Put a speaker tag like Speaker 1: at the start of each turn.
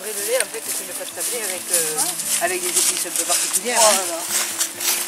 Speaker 1: vrai de lait, en fait, c'est une pâte tablée avec, euh, ouais. avec des épices un peu particulières.
Speaker 2: Oh
Speaker 1: hein.
Speaker 2: là là.